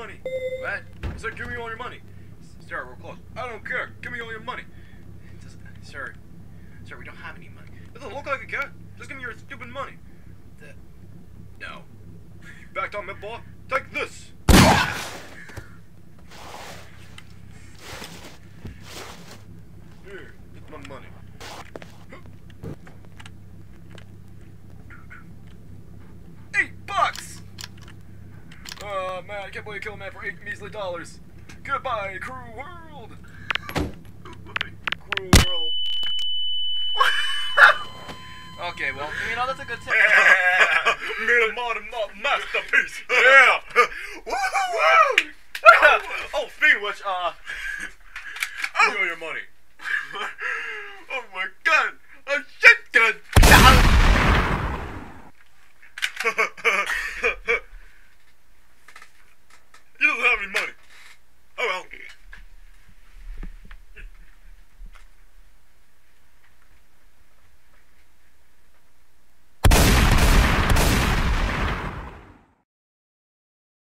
money. What? I said, give me all your money. Sir, we're close. I don't care. Give me all your money. Just, sir, sir, we don't have any money. It doesn't look like a cat. Just give me your stupid money. The, no. Back on, boy. Take this. Here, get my money. Eight bucks! Oh man, I can't believe you killed a man for eight measly dollars. Goodbye, cruel world! Cruel world. okay, well, you know, that's a good tip. Made a modern ma- masterpiece. Yeah. Woo! hoo! oh, speaking of which, uh, give me all your money.